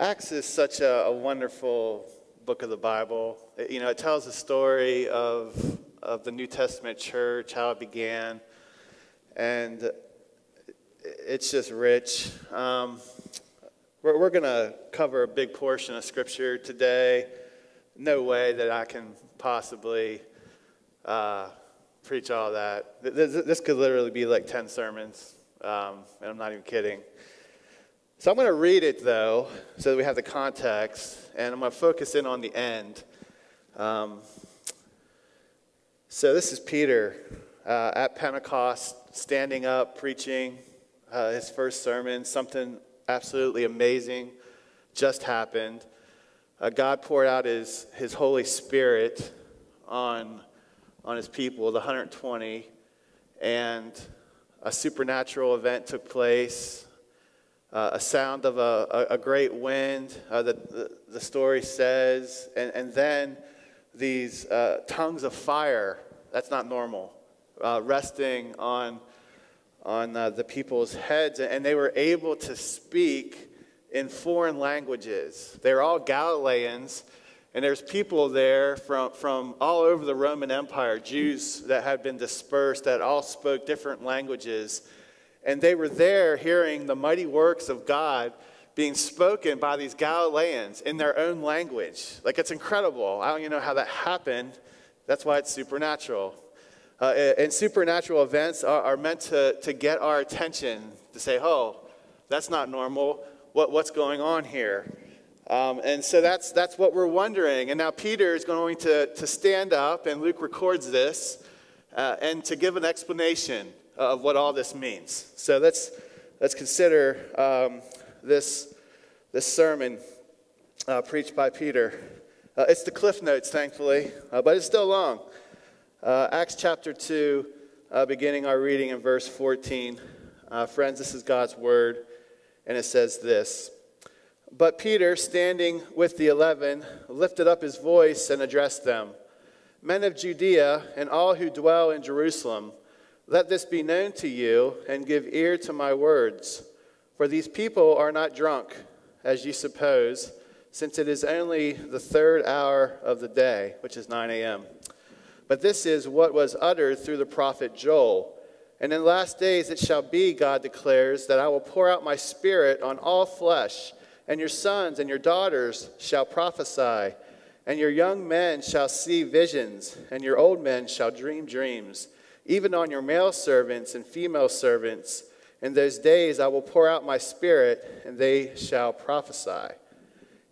Acts is such a, a, wonderful book of the Bible. It, you know, it tells the story of, of the New Testament church, how it began, and it's just rich. Um, we're, we're going to cover a big portion of Scripture today. No way that I can possibly uh, preach all that. This, this, could literally be like 10 sermons, um, and I'm not even kidding. So I'm going to read it, though, so that we have the context, and I'm going to focus in on the end. Um, so this is Peter uh, at Pentecost, standing up, preaching uh, his first sermon. Something absolutely amazing just happened. Uh, God poured out his, his Holy Spirit on, on his people, the 120, and a supernatural event took place uh, a sound of a, a, a great wind, uh, the, the, the, story says, and, and then these uh, tongues of fire, that's not normal, uh, resting on, on uh, the people's heads. And they were able to speak in foreign languages. They're all Galileans, and there's people there from, from all over the Roman Empire, Jews that had been dispersed that all spoke different languages. And they were there hearing the mighty works of God being spoken by these Galileans in their own language. Like, it's incredible. I don't even know how that happened. That's why it's supernatural. Uh, and supernatural events are, are, meant to, to get our attention, to say, oh, that's not normal. What, what's going on here? Um, and so that's, that's what we're wondering. And now Peter is going to, to stand up, and Luke records this, uh, and to give an explanation of what all this means. So let's, let's consider um, this, this sermon uh, preached by Peter. Uh, it's the Cliff Notes, thankfully, uh, but it's still long. Uh, Acts chapter 2, uh, beginning our reading in verse 14. Uh, friends, this is God's word, and it says this. But Peter, standing with the eleven, lifted up his voice and addressed them Men of Judea and all who dwell in Jerusalem, let this be known to you, and give ear to my words. For these people are not drunk, as you suppose, since it is only the third hour of the day, which is 9 a.m. But this is what was uttered through the prophet Joel. And in the last days it shall be, God declares, that I will pour out my spirit on all flesh, and your sons and your daughters shall prophesy, and your young men shall see visions, and your old men shall dream dreams even on your male servants and female servants. In those days I will pour out my spirit, and they shall prophesy.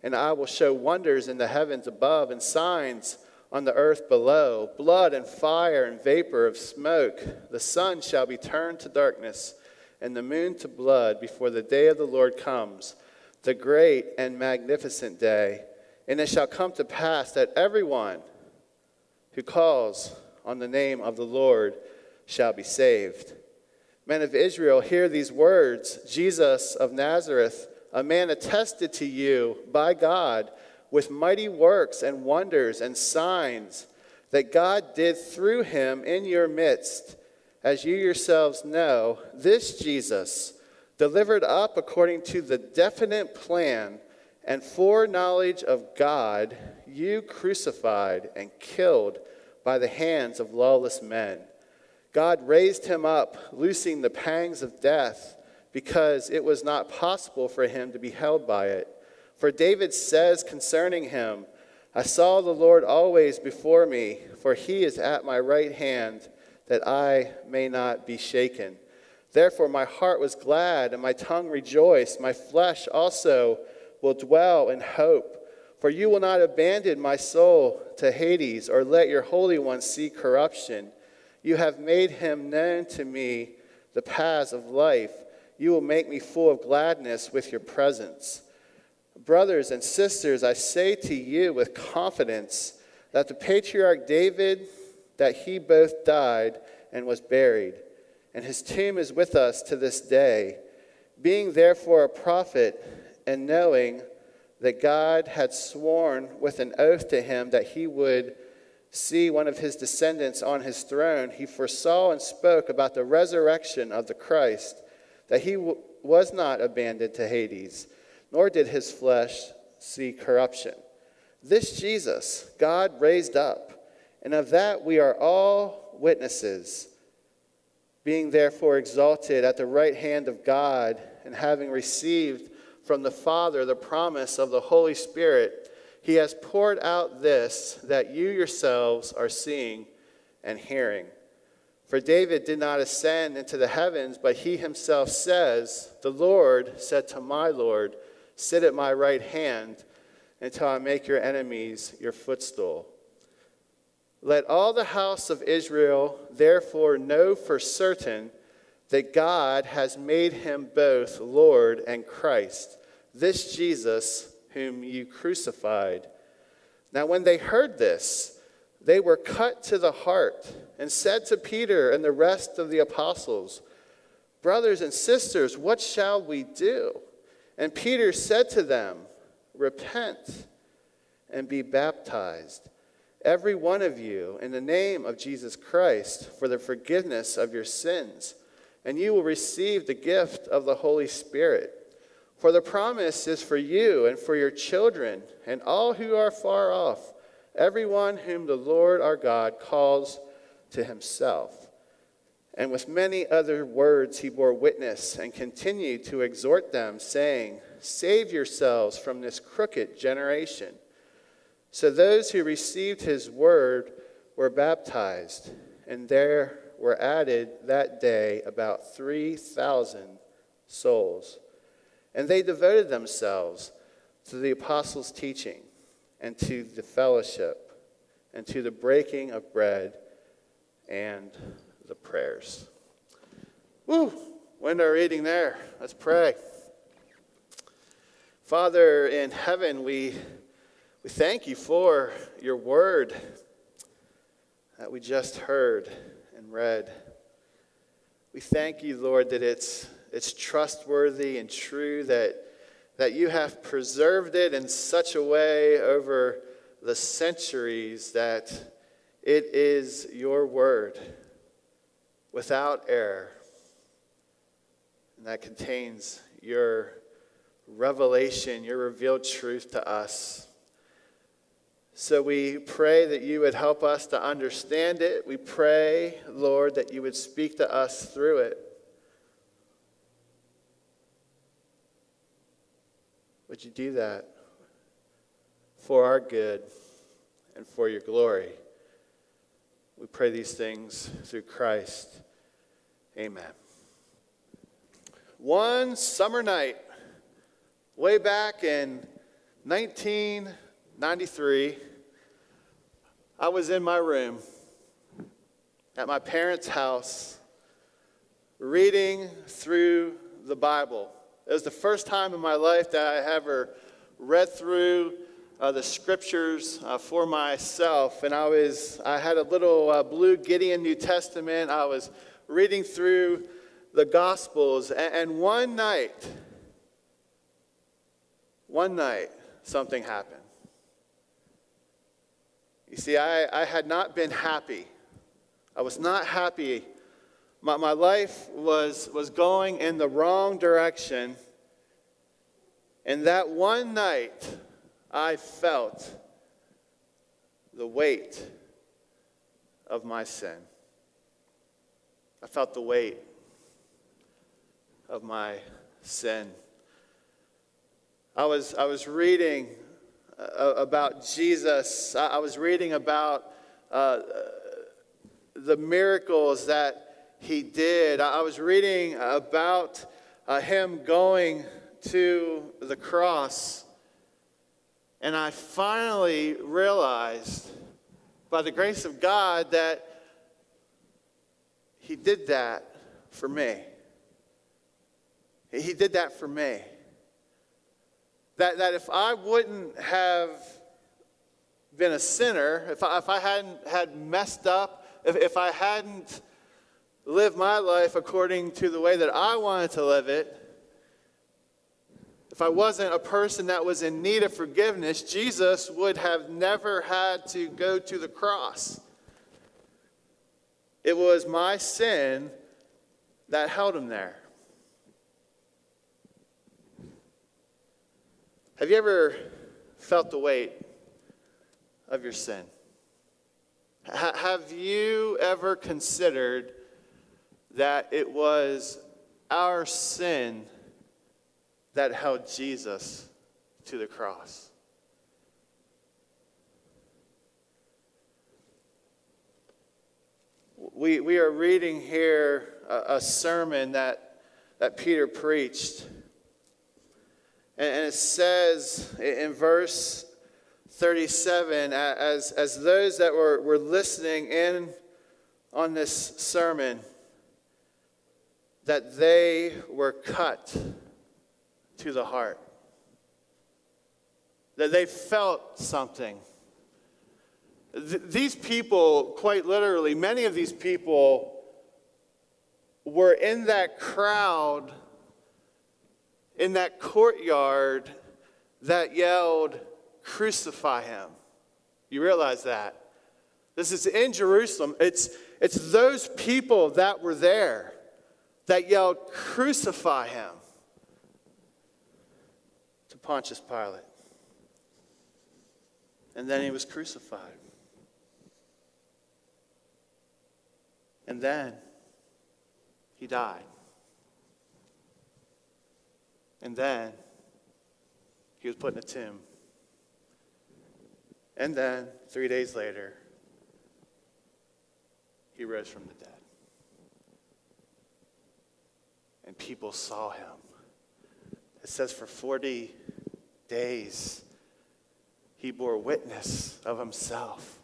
And I will show wonders in the heavens above and signs on the earth below blood and fire and vapor of smoke. The sun shall be turned to darkness, and the moon to blood before the day of the Lord comes, the great and magnificent day. And it shall come to pass that everyone who calls on the name of the Lord shall be saved. Men of Israel, hear these words Jesus of Nazareth, a man attested to you by God with mighty works and wonders and signs that God did through him in your midst, as you yourselves know, this Jesus, delivered up according to the definite plan and foreknowledge of God, you crucified and killed by the hands of lawless men. God raised him up, loosing the pangs of death, because it was not possible for him to be held by it. For David says concerning him, I saw the Lord always before me, for he is at my right hand, that I may not be shaken. Therefore, my heart was glad, and my tongue rejoiced. My flesh also will dwell in hope. For you will not abandon my soul to Hades, or let your Holy One see corruption. You have made him known to me the paths of life. You will make me full of gladness with your presence. Brothers and sisters, I say to you with confidence that the patriarch David, that he both died and was buried, and his tomb is with us to this day. Being therefore a prophet, and knowing that God had sworn with an oath to him that he would see one of his descendants on his throne, he foresaw and spoke about the resurrection of the Christ, that he w- was not abandoned to Hades, nor did his flesh see corruption. This Jesus God raised up, and of that we are all witnesses. Being therefore exalted at the right hand of God, and having received from the Father the promise of the Holy Spirit, he has poured out this that you yourselves are seeing and hearing. For David did not ascend into the heavens, but he himself says, The Lord said to my Lord, Sit at my right hand until I make your enemies your footstool. Let all the house of Israel therefore know for certain that God has made him both Lord and Christ, this Jesus whom you crucified. Now, when they heard this, they were cut to the heart and said to Peter and the rest of the apostles, Brothers and sisters, what shall we do? And Peter said to them, Repent and be baptized, every one of you, in the name of Jesus Christ, for the forgiveness of your sins, and you will receive the gift of the Holy Spirit. For the promise is for you and for your children and all who are far off, everyone whom the Lord our God calls to himself. And with many other words he bore witness and continued to exhort them, saying, Save yourselves from this crooked generation. So those who received his word were baptized, and there were added that day about 3,000 souls. And they devoted themselves to the apostles' teaching, and to the fellowship, and to the breaking of bread and the prayers. Woo! When our reading there. Let's pray. Father in heaven, we, we thank you for your word that we just heard read. We thank you, Lord, that it's it's trustworthy and true, that, that you have preserved it in such a way over the centuries that it is your word without error. And that contains your revelation, your revealed truth to us. So we pray that you would help us to understand it. We pray, Lord, that you would speak to us through it. Would you do that for our good and for your glory? We pray these things through Christ. Amen. One summer night, way back in 1993, I was in my room at my parents' house reading through the Bible. It was the first time in my life that I ever read through uh, the scriptures uh, for myself. And I, was, I had a little uh, blue Gideon New Testament. I was reading through the Gospels. And, and one night, one night, something happened. You see, I, I had not been happy. I was not happy my, my life was, was going in the wrong direction. And that one night, I felt the weight of my sin. I felt the weight of my sin. I was, I was reading uh, about Jesus. I, I, was reading about uh, the miracles that he did. I was reading about uh, him going to the cross, and I finally realized, by the grace of God, that he did that for me. He did that for me. That, that if I wouldn't have been a sinner, if I, if I hadn't had messed up, if, if I hadn't lived my life according to the way that I wanted to live it, if I wasn't a person that was in need of forgiveness, Jesus would have never had to go to the cross. It was my sin that held him there. Have you ever felt the weight of your sin? H- have you ever considered that it was our sin that held Jesus to the cross? We, we are reading here a, a sermon that, that Peter preached. And, it says in verse 37 as, as those that were, were listening in on this sermon, that they were cut to the heart, that they felt something. Th- these people, quite literally, many of these people were in that crowd, in that courtyard that yelled, Crucify him. You realize that? This is in Jerusalem. It's, it's those people that were there that yelled, Crucify him to Pontius Pilate. And then he was crucified. And then he died. And then he was put in a tomb. And then, three days later, he rose from the dead. And people saw him. It says for 40 days, he bore witness of himself.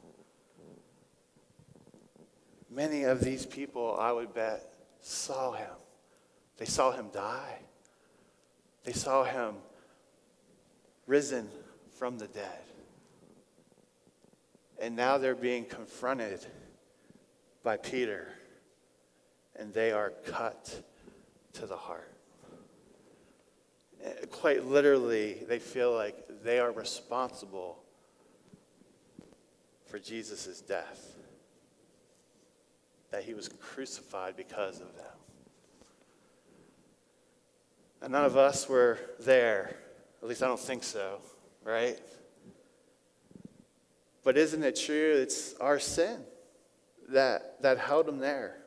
Many of these people, I would bet, saw him. They saw him die. They saw him risen from the dead. And now they're being confronted by Peter, and they are cut to the heart. Quite literally, they feel like they are responsible for Jesus' death, that he was crucified because of them. And none of us were there. At least I don't think so, right? But isn't it true? It's our sin that, that held him there.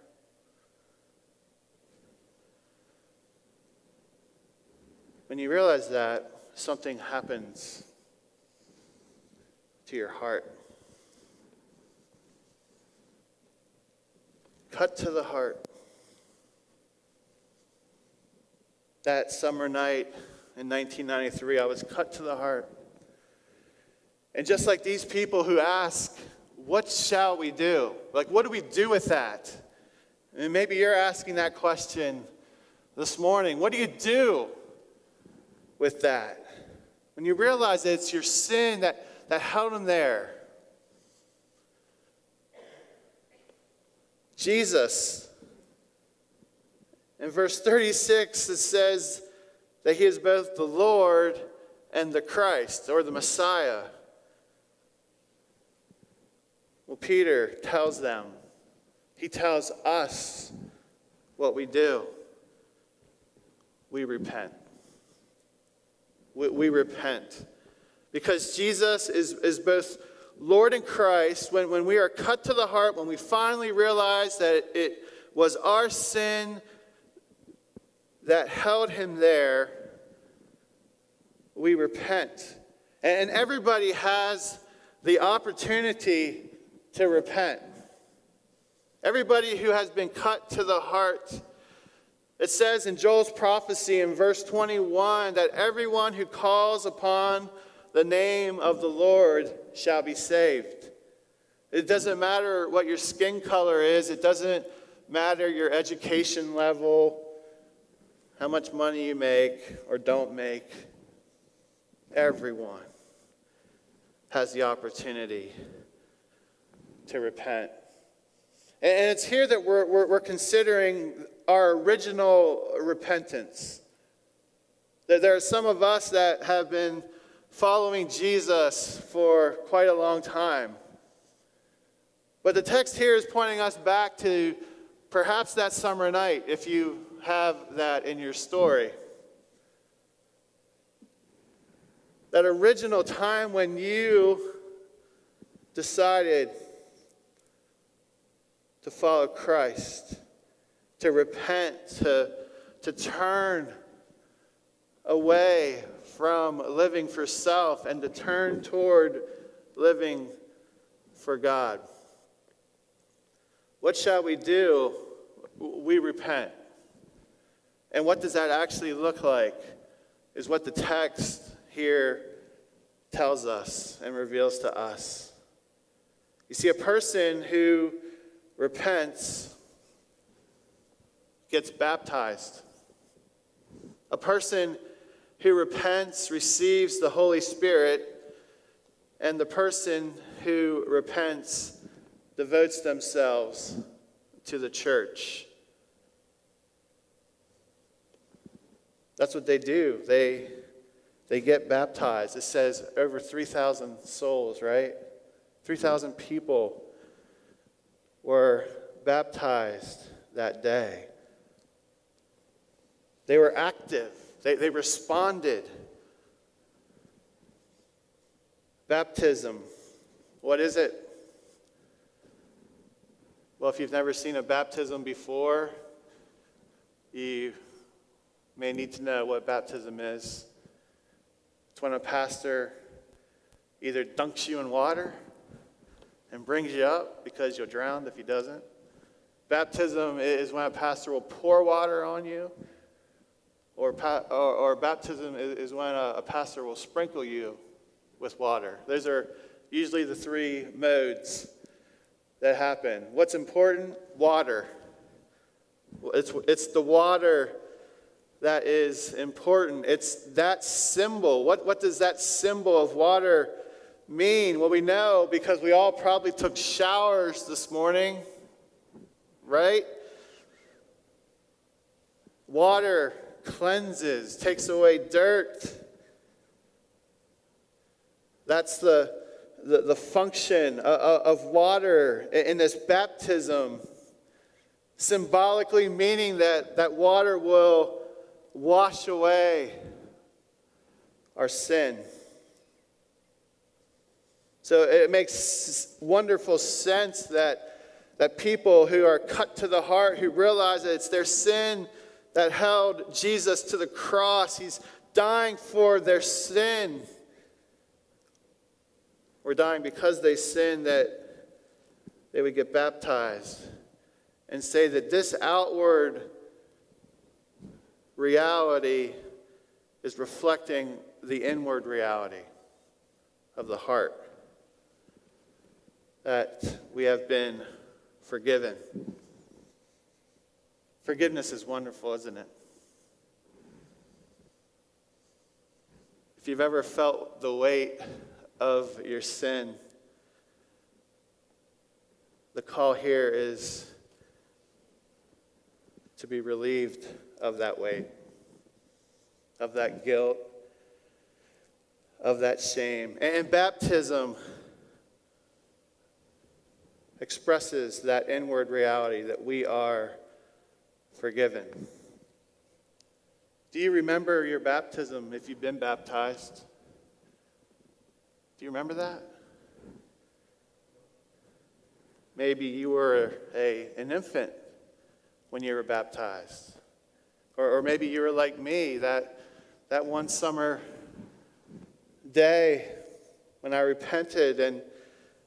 When you realize that, something happens to your heart. Cut to the heart. That summer night in 1993, I was cut to the heart. And just like these people who ask, What shall we do? Like, what do we do with that? And maybe you're asking that question this morning. What do you do with that? When you realize that it's your sin that, that held him there. Jesus, in verse 36, it says that he is both the Lord and the Christ, or the Messiah. Well, Peter tells them, he tells us what we do. We repent. We, we repent. Because Jesus is, is both Lord and Christ, when, when we are cut to the heart, when we finally realize that it was our sin that held him there, we repent. And everybody has the opportunity to repent. Everybody who has been cut to the heart. It says in Joel's prophecy in verse 21 that everyone who calls upon the name of the Lord shall be saved. It doesn't matter what your skin color is, it doesn't matter your education level, how much money you make or don't make. Everyone has the opportunity to repent. And it's here that we're, we're, we're considering our original repentance. That there are some of us that have been following Jesus for quite a long time. But the text here is pointing us back to perhaps that summer night, if you have that in your story. That original time when you decided to follow Christ, to repent, to, to turn away from living for self and to turn toward living for God. What shall we do? We repent. And what does that actually look like? Is what the text here tells us and reveals to us. You see, a person who repents gets baptized. A person who repents receives the Holy Spirit, and the person who repents devotes themselves to the church. That's what they do. They, they get baptized. It says over 3,000 souls, right? 3,000 people were baptized that day. They were active, they, they responded. Baptism, what is it? Well, if you've never seen a baptism before, you may need to know what baptism is. It's when a pastor either dunks you in water and brings you up because you'll drown if he doesn't. Baptism is when a pastor will pour water on you, or, or, or baptism is, when a, a pastor will sprinkle you with water. Those are usually the three modes that happen. What's important? Water. It's, it's the water that is important. It's that symbol. What, what does that symbol of water mean? Well, we know because we all probably took showers this morning, right? Water cleanses, takes away dirt. That's the, the, the function of, of water in this baptism, symbolically meaning that, that water will wash away our sin. So it makes wonderful sense that, that people who are cut to the heart, who realize that it's their sin that held Jesus to the cross, he's dying for their sin. Or dying because they sin, that they would get baptized and say that this outward reality is reflecting the inward reality of the heart that we have been forgiven. Forgiveness is wonderful, isn't it? If you've ever felt the weight of your sin, the call here is to be relieved of that weight, of that guilt, of that shame. And baptism expresses that inward reality that we are forgiven. Do you remember your baptism if you've been baptized? Do you remember that? Maybe you were a, an infant when you were baptized. Or, or maybe you were like me that, that one summer day when I repented and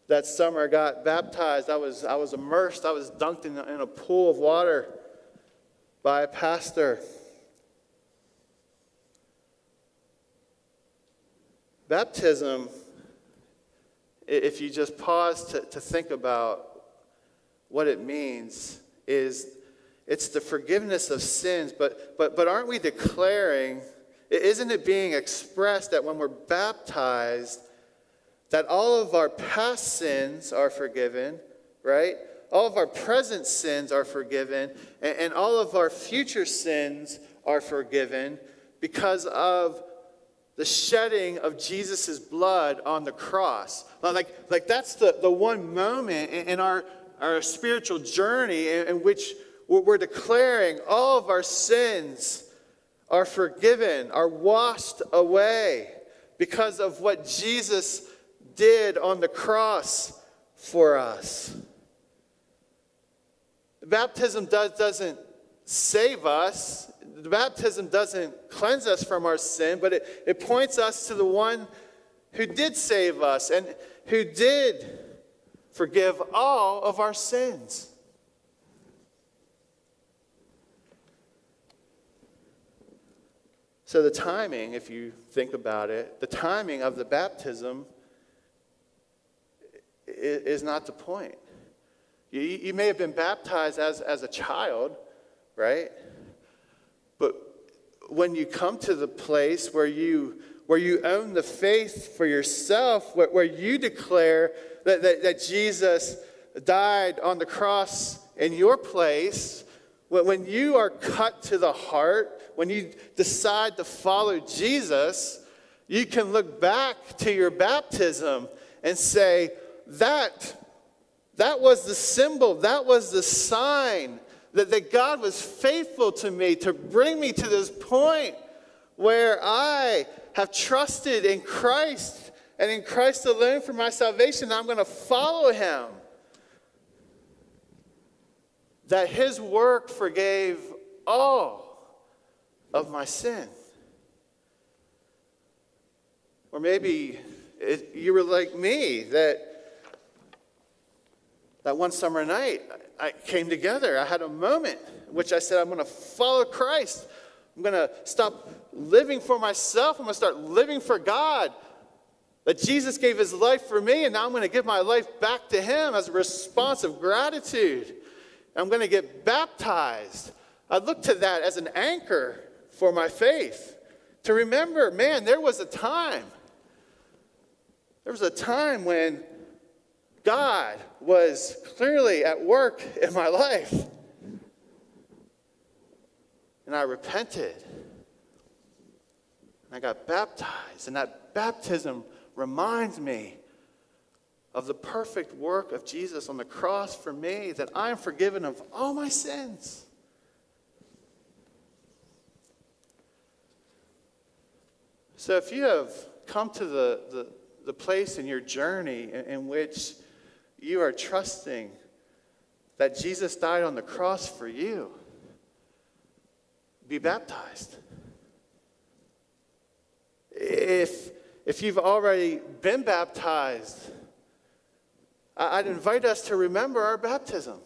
that summer I got baptized. I was, I was immersed, I was dunked in, in a pool of water by a pastor. Baptism, if you just pause to, to think about what it means, is it's the forgiveness of sins. But, but, but aren't we declaring, isn't it being expressed that when we're baptized, that all of our past sins are forgiven, right? All of our present sins are forgiven, and, and all of our future sins are forgiven because of the shedding of Jesus' blood on the cross. Like, like that's the, the one moment in, in our, our spiritual journey in, in which we're declaring all of our sins are forgiven, are washed away because of what Jesus did on the cross for us. Baptism does, doesn't save us, the baptism doesn't cleanse us from our sin, but it, it points us to the one who did save us and who did forgive all of our sins. So, the timing, if you think about it, the timing of the baptism is not the point. You, you may have been baptized as, as a child, right? But when you come to the place where you, where you own the faith for yourself, where, where you declare that, that, that Jesus died on the cross in your place, when, when you are cut to the heart, when you decide to follow Jesus, you can look back to your baptism and say, that, that was the symbol, that was the sign that, that God was faithful to me to bring me to this point where I have trusted in Christ and in Christ alone for my salvation. I'm going to follow him. That his work forgave all of my sin. Or maybe it, you were like me, that that one summer night, I came together. I had a moment in which I said, I'm going to follow Christ. I'm going to stop living for myself. I'm going to start living for God. That Jesus gave his life for me, and now I'm going to give my life back to him as a response of gratitude. I'm going to get baptized. I look to that as an anchor for my faith. To remember, man, there was a time. There was a time when God was clearly at work in my life. And I repented. And I got baptized. And that baptism reminds me of the perfect work of Jesus on the cross for me, that I am forgiven of all my sins. So if you have come to the, the, the place in your journey in, in which you are trusting that Jesus died on the cross for you, be baptized. If, if you've already been baptized, I'd invite us to remember our baptism.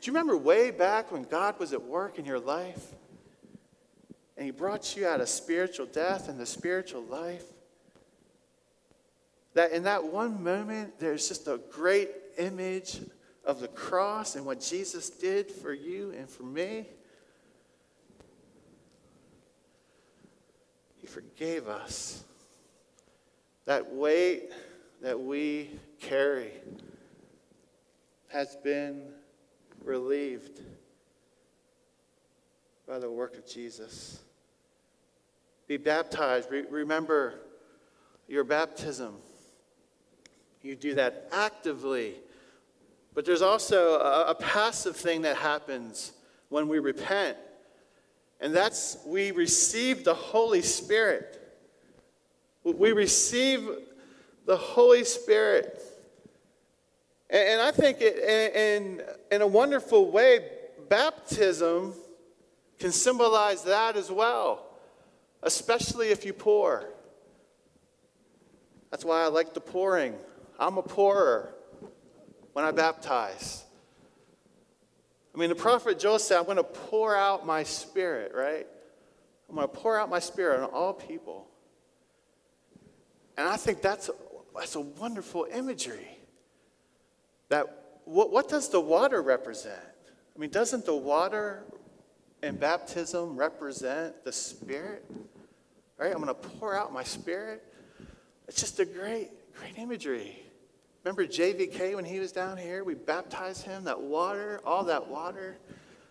Do you remember way back when God was at work in your life? And He brought you out of spiritual death into spiritual life? That in that one moment, there's just a great image of the cross and what Jesus did for you and for me. He forgave us. That weight that we carry has been relieved by the work of Jesus. Be baptized. Re- remember your baptism. You do that actively. But there's also a, a passive thing that happens when we repent, and that's we receive the Holy Spirit. We receive the Holy Spirit. And, I think it, in, in a wonderful way, baptism can symbolize that as well, especially if you pour. That's why I like the pouring. I'm a pourer when I baptize. I mean, the prophet Joel said, I'm going to pour out my spirit, right? I'm going to pour out my spirit on all people. And I think that's that's a wonderful imagery. That what, what does the water represent? I mean, doesn't the water in baptism represent the spirit? Right? I'm going to pour out my spirit. It's just a great, great imagery. Remember JVK when he was down here? We baptized him, that water, all that water,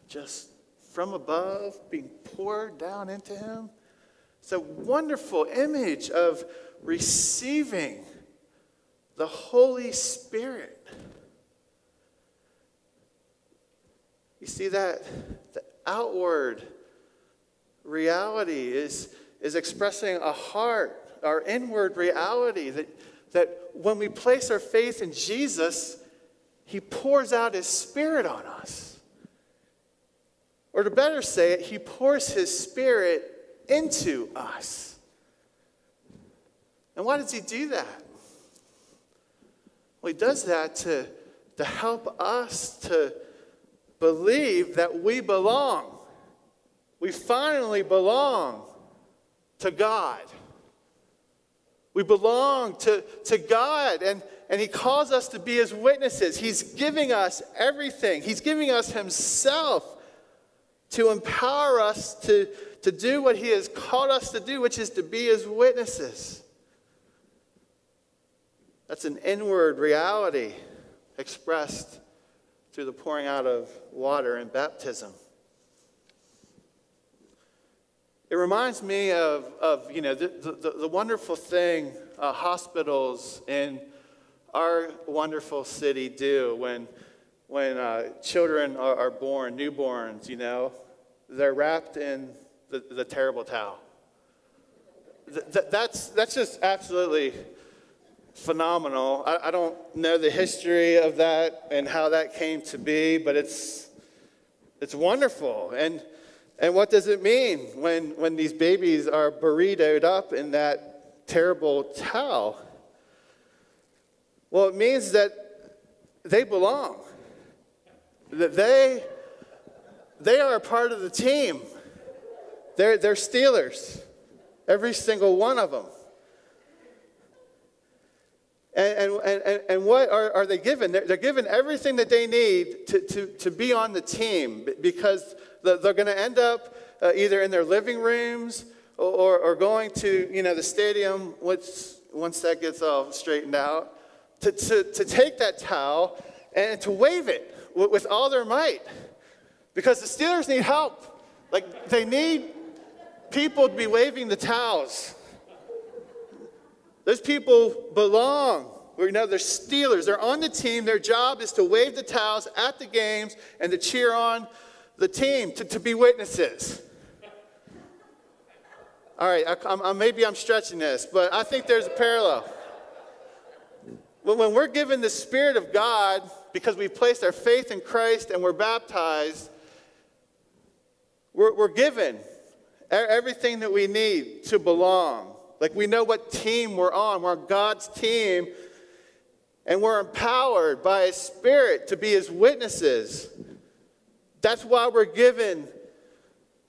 just from above being poured down into him. It's a wonderful image of receiving the Holy Spirit. You see that the outward reality is, is expressing a heart, our inward reality that, that when we place our faith in Jesus, he pours out his spirit on us. Or to better say it, he pours his spirit into us. And why does he do that? Well, he does that to, to help us to believe that we belong. We finally belong to God. We belong to, to God, and, and He calls us to be His witnesses. He's giving us everything, He's giving us Himself to empower us to, to do what He has called us to do, which is to be His witnesses. That's an inward reality expressed through the pouring out of water in baptism. It reminds me of, of you know, the, the, the wonderful thing uh, hospitals in our wonderful city do when, when uh, children are, are, born, newborns, you know, they're wrapped in the, the terrible towel. Th- th- that's, that's just absolutely phenomenal. I, I don't know the history of that and how that came to be, but it's, it's wonderful. And, and what does it mean when, when these babies are burritoed up in that terrible towel? Well, it means that they belong, that they, they are a part of the team. They're, they're Steelers, every single one of them. And, and, and, and what are, are they given? They're, they're given everything that they need to, to, to be on the team because they're going to end up uh, either in their living rooms or, or going to you know, the stadium once, once that gets all straightened out to, to, to take that towel and to wave it with, with all their might because the Steelers need help. Like, they need people to be waving the towels. Those people belong. We know they're Steelers. They're on the team. Their job is to wave the towels at the games and to cheer on the team, to, to be witnesses. All right, I, I'm, maybe I'm stretching this, but I think there's a parallel. When we're given the Spirit of God because we've placed our faith in Christ and we're baptized, we're, we're given everything that we need to belong. Like we know what team we're on. We're on God's team, and we're empowered by His Spirit to be His witnesses. That's why we're given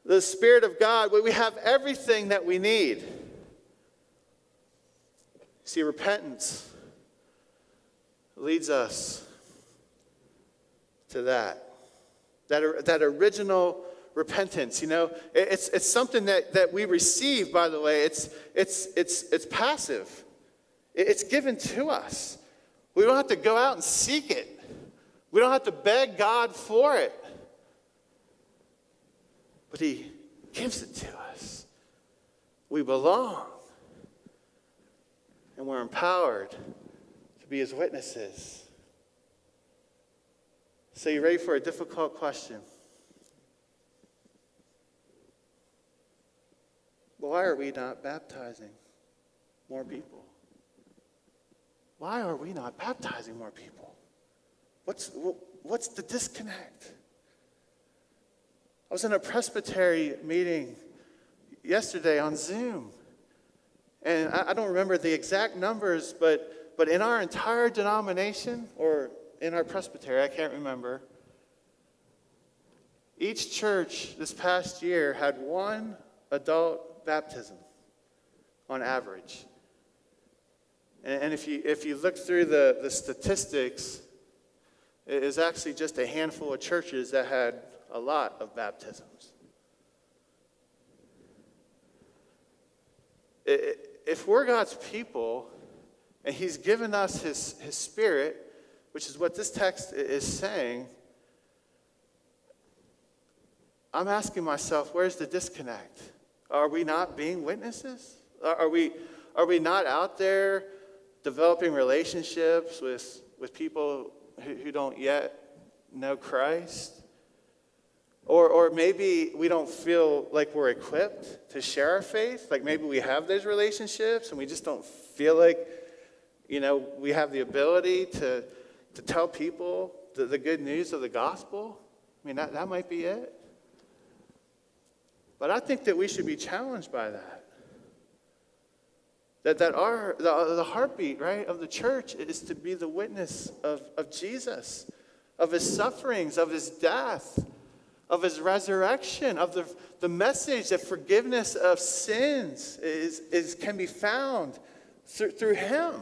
the Spirit of God. We have everything that we need. See, repentance leads us to that. That, that original repentance. You know, it's, it's something that, that we receive, by the way. It's, it's, it's, it's passive, it's given to us. We don't have to go out and seek it, we don't have to beg God for it. But He gives it to us. We belong. And we're empowered to be His witnesses. So, you ready for a difficult question? Why are we not baptizing more people? Why are we not baptizing more people? What's, what's the disconnect? I was in a presbytery meeting yesterday on Zoom, and I, I don't remember the exact numbers, but, but in our entire denomination, or in our presbytery, I can't remember, each church this past year had one adult baptism on average. And, and if, you, if you look through the, the statistics, it is actually just a handful of churches that had a lot of baptisms. If we're God's people and He's given us His, his Spirit, which is what this text is saying, I'm asking myself, where's the disconnect? Are we not being witnesses? Are we, are we not out there developing relationships with, with people who, don't yet know Christ? Or, or maybe we don't feel like we're equipped to share our faith. Like maybe we have those relationships and we just don't feel like, you know, we have the ability to, to tell people the, the good news of the gospel. I mean, that, that might be it. But I think that we should be challenged by that. That, that our, the, the heartbeat, right, of the church is to be the witness of, of Jesus, of his sufferings, of his death, of his resurrection, of the, the message that forgiveness of sins is, is, can be found through, through him.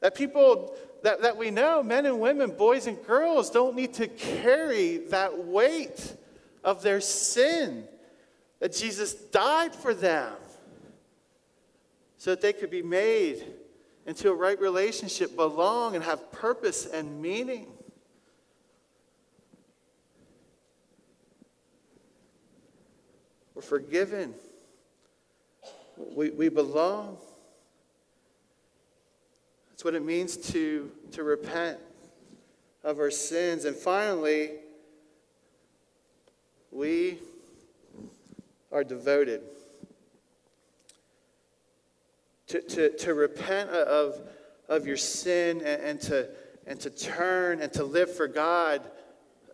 That people that, that we know, men and women, boys and girls, don't need to carry that weight of their sin, that Jesus died for them so that they could be made into a right relationship, belong, and have purpose and meaning. We're forgiven. We, we belong. That's what it means to, to repent of our sins. And finally, we are devoted. To, to, to repent of, of your sin and, and, to, and to turn and to live for God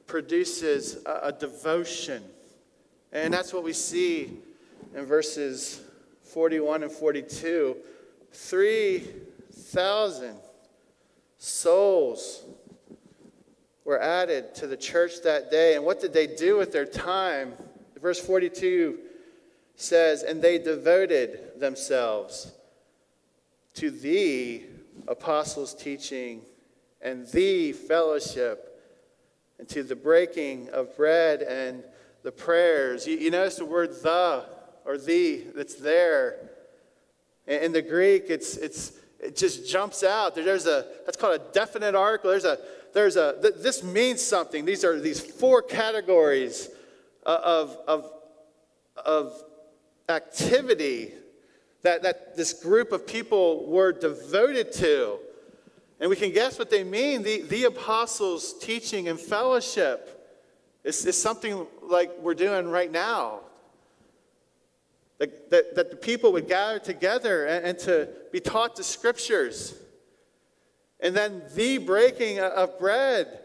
produces a, a devotion and that's what we see in verses 41 and 42. 3,000 souls were added to the church that day. And what did they do with their time? Verse 42 says, And they devoted themselves to the apostles' teaching and the fellowship and to the breaking of bread and the prayers. You, you notice the word the or the that's there. In, in the Greek, it's, it's, it just jumps out. There's a, that's called a definite article. There's a, there's a, th- this means something. These are these four categories of, of, of activity that, that this group of people were devoted to. And we can guess what they mean the, the apostles' teaching and fellowship. is, it's something like we're doing right now. That, that, that the people would gather together and, and to be taught the scriptures. And then the breaking of bread.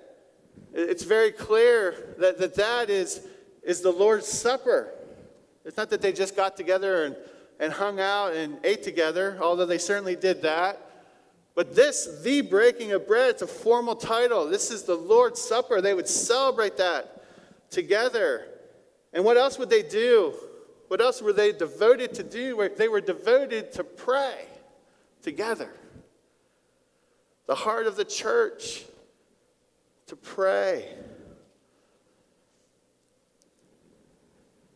It's very clear that that, that is, is the Lord's Supper. It's not that they just got together and, and hung out and ate together, although they certainly did that. But this, the breaking of bread, it's a formal title. This is the Lord's Supper. They would celebrate that together. And what else would they do? What else were they devoted to do? They were devoted to pray together. The heart of the church to pray.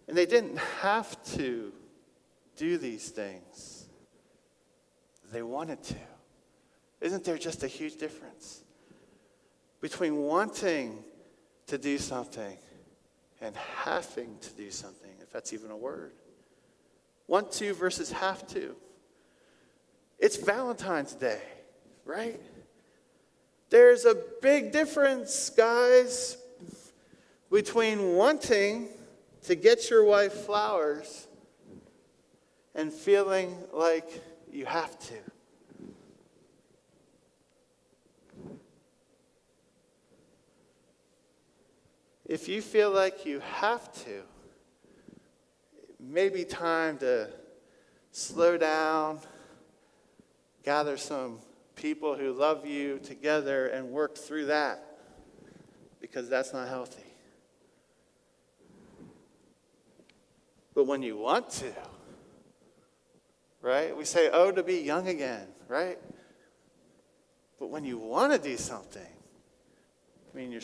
And they didn't have to do these things, they wanted to. Isn't there just a huge difference between wanting to do something and having to do something, if that's even a word. Want to versus have to. It's Valentine's Day, right? There's a big difference, guys, between wanting to get your wife flowers and feeling like you have to. if you feel like you have to, it may be time to slow down, gather some people who love you together, and work through that because that's not healthy. But when you want to, right? We say, oh, to be young again, right? But when you want to do something, I mean, you're,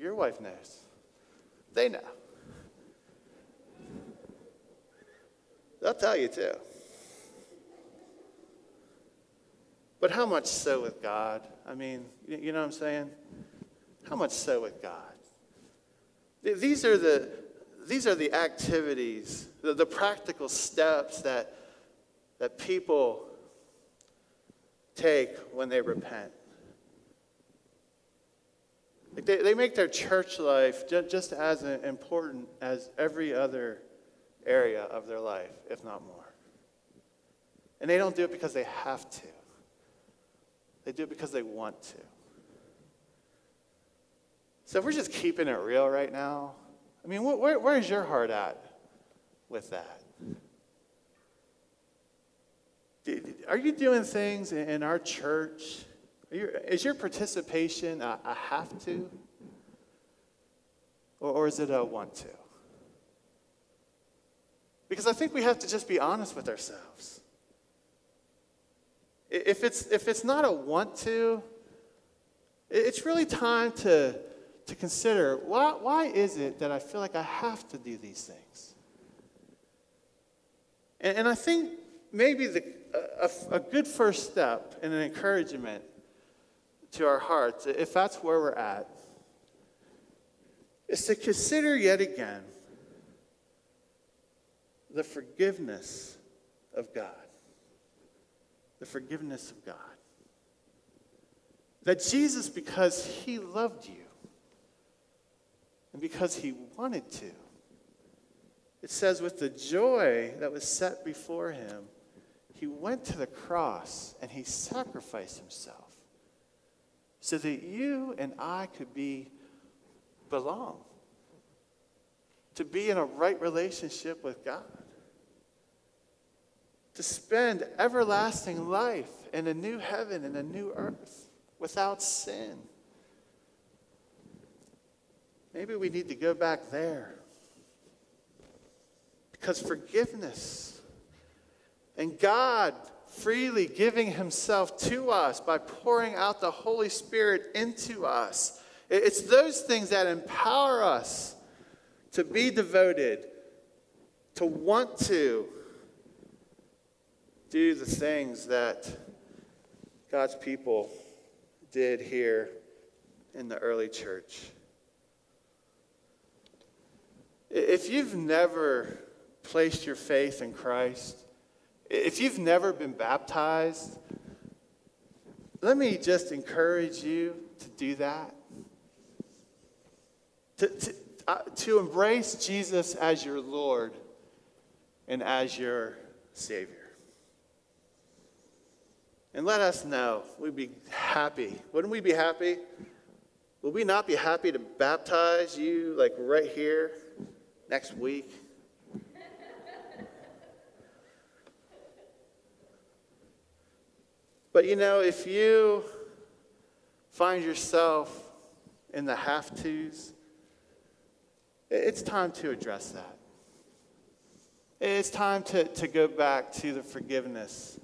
your wife knows. They know. They'll tell you too. But how much so with God? I mean, you know what I'm saying? How much so with God? These are the, these are the activities, the, the practical steps that, that people take when they repent. Like they, they make their church life ju- just as important as every other area of their life, if not more. And they don't do it because they have to, they do it because they want to. So if we're just keeping it real right now, I mean, where, where is your heart at with that? Are you doing things in our church? You, is your participation a, a have to? Or, or is it a want to? Because I think we have to just be honest with ourselves. If it's, if it's not a want to, it's really time to, to consider why, why is it that I feel like I have to do these things? And, and I think maybe the, a, a good first step and an encouragement to our hearts, if that's where we're at, is to consider yet again the forgiveness of God. The forgiveness of God. That Jesus, because he loved you and because he wanted to, it says, with the joy that was set before him, he went to the cross and he sacrificed himself so that you and I could be belong, to be in a right relationship with God, to spend everlasting life in a new heaven and a new earth without sin. Maybe we need to go back there. Because forgiveness and God freely giving himself to us by pouring out the Holy Spirit into us. It's those things that empower us to be devoted, to want to do the things that God's people did here in the early church. If you've never placed your faith in Christ, if you've never been baptized, let me just encourage you to do that. To, to, uh, to embrace Jesus as your Lord and as your Savior. And let us know. We'd be happy. Wouldn't we be happy? Would we not be happy to baptize you like right here next week? But you know, if you find yourself in the have tos, it's time to address that. It's time to, to go back to the forgiveness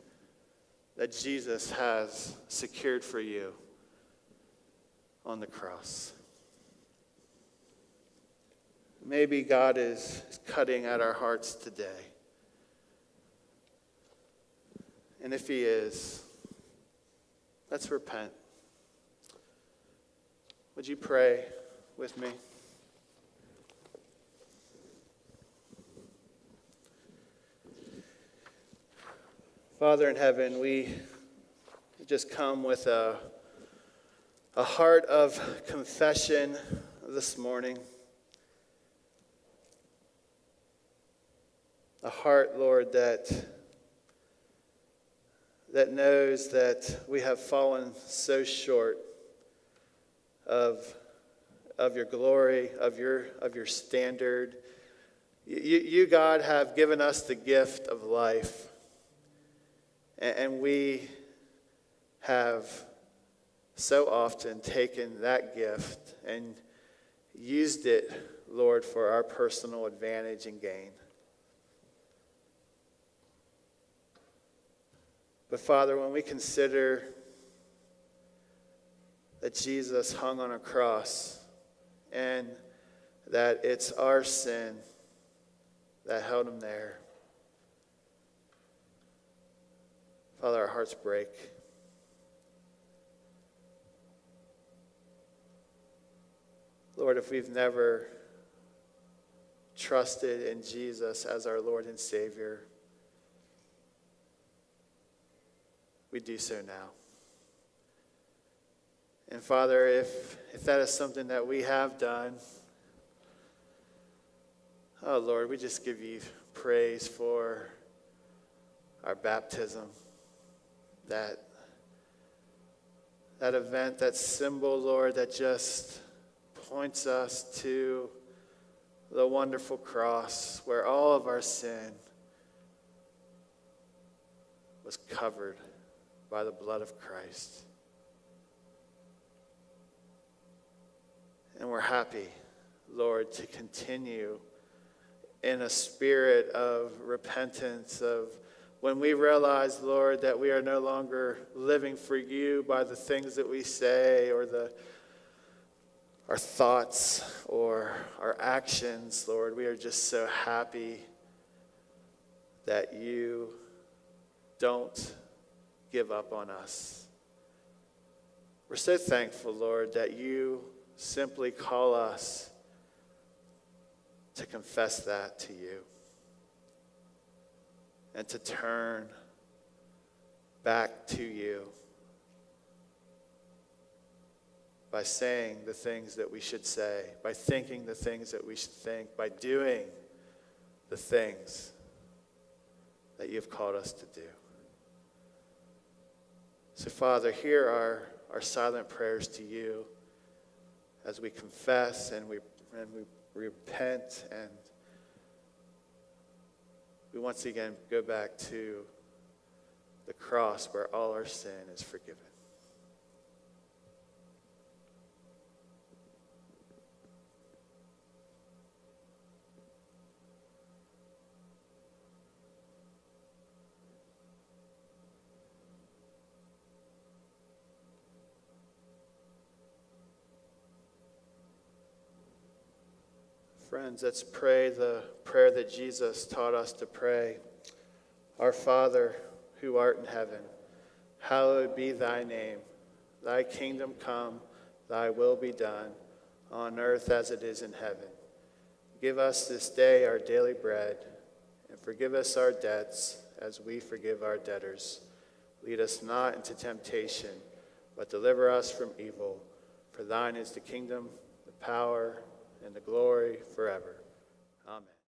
that Jesus has secured for you on the cross. Maybe God is cutting at our hearts today. And if He is, Let's repent. Would you pray with me? Father in heaven, we just come with a, a heart of confession this morning. A heart, Lord, that that knows that we have fallen so short of, of your glory, of your, of your standard. You, you, God, have given us the gift of life, and we have so often taken that gift and used it, Lord, for our personal advantage and gain. But Father, when we consider that Jesus hung on a cross and that it's our sin that held him there, Father, our hearts break. Lord, if we've never trusted in Jesus as our Lord and Savior, we do so now. And Father, if, if that is something that we have done, oh Lord, we just give you praise for our baptism, that, that event, that symbol, Lord, that just points us to the wonderful cross where all of our sin was covered by the blood of Christ. And we're happy, Lord, to continue in a spirit of repentance, of when we realize, Lord, that we are no longer living for you by the things that we say or the our thoughts or our actions, Lord, we are just so happy that you don't give up on us. We're so thankful, Lord, that you simply call us to confess that to you and to turn back to you by saying the things that we should say, by thinking the things that we should think, by doing the things that you've called us to do. So, Father, hear our, our silent prayers to you as we confess and we, and we repent and we once again go back to the cross where all our sin is forgiven. Friends, let's pray the prayer that Jesus taught us to pray. Our Father, who art in heaven, hallowed be thy name. Thy kingdom come, thy will be done, on earth as it is in heaven. Give us this day our daily bread, and forgive us our debts as we forgive our debtors. Lead us not into temptation, but deliver us from evil. For thine is the kingdom, the power, and the glory forever.